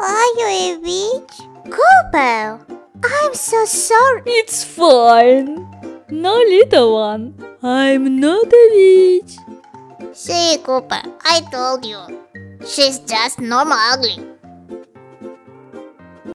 Are you a witch? Cooper! I'm so sorry. It's fine. No, little one. I'm not a witch. See, Cooper, I told you. She's just normal ugly.